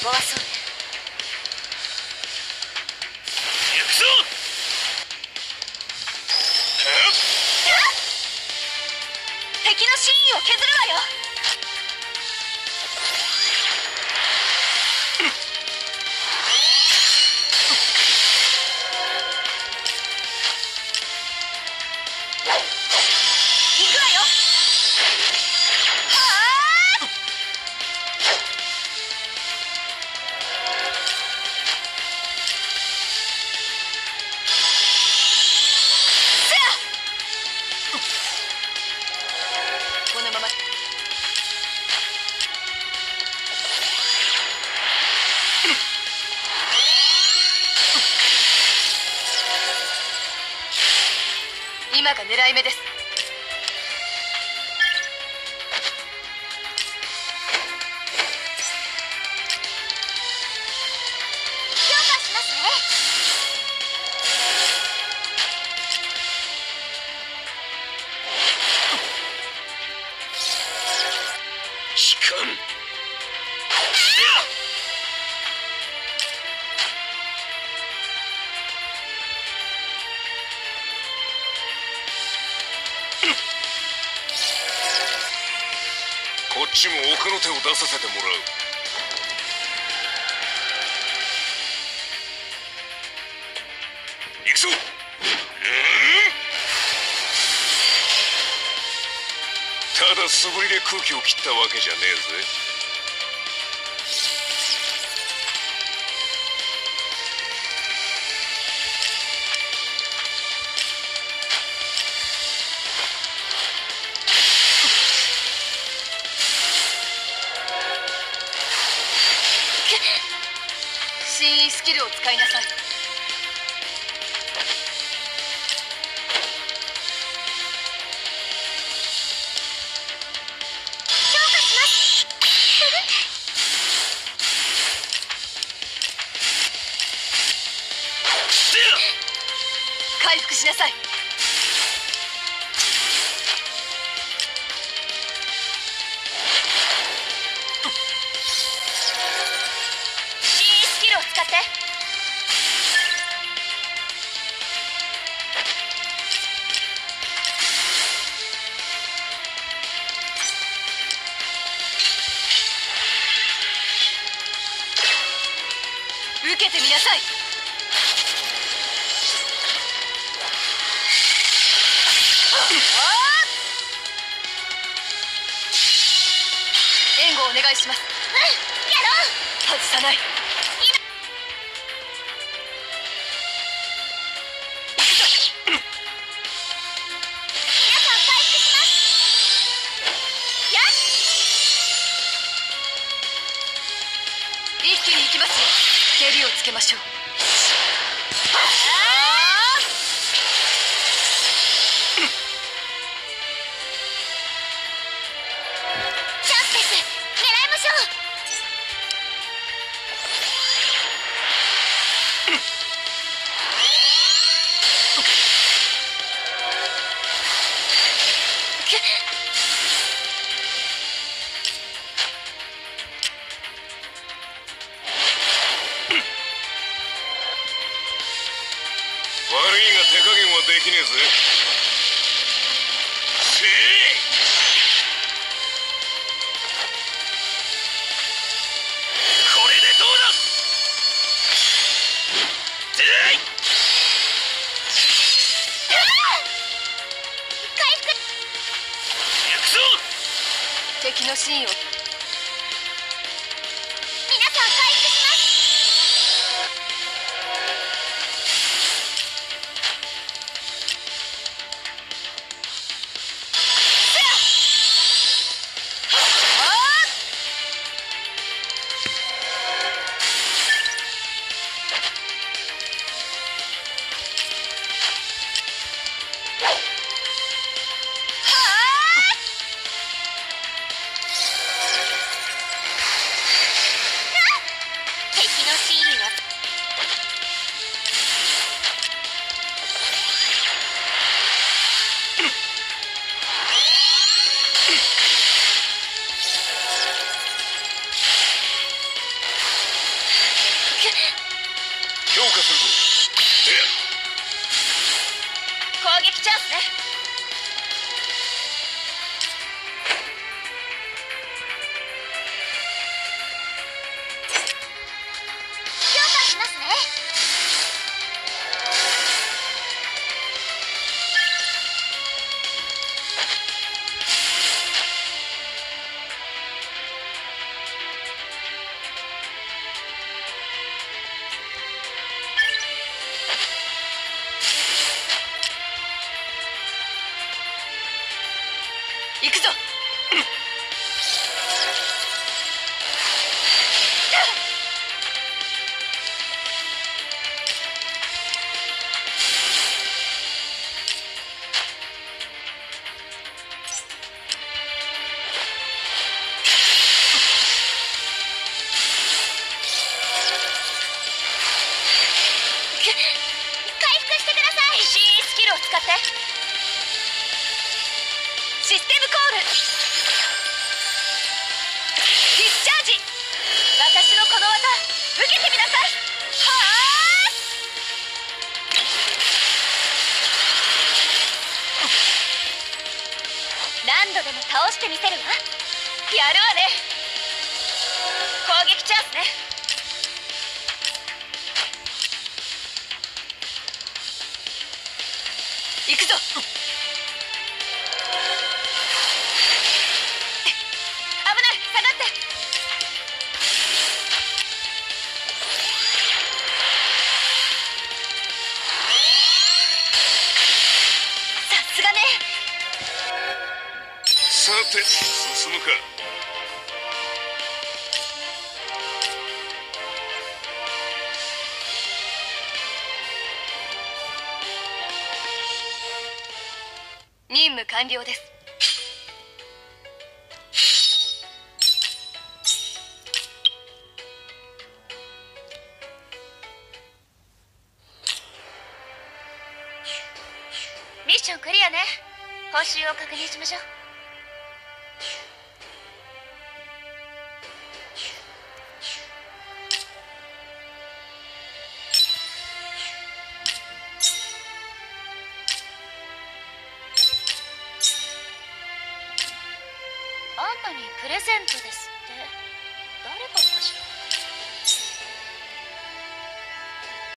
手強そうね今が狙い目です。しますっちも奥の手を出させてもらう。ただ素振りで空気を切ったわけじゃねえぜ。スキルを使いなさい。回復しなさい使って。受けてみなさい。援護お願いします。うんやろう。外さない一気に行きますよ。蹴りをつけましょう。はできねえぜ。せいこれでどうだ？てい。回復行くぞ。敵のシーンを強化するぞ。攻撃チャンスね。て。システムコール。ディスチャージ。私のこの技。受けてみなさい。はあ。っ何度でも倒してみせるわ。やるわね。攻撃チャンスね。さて進むか。任務完了です。ミッションクリアね。報酬を確認しましょう。にプレゼントですって。誰からかしら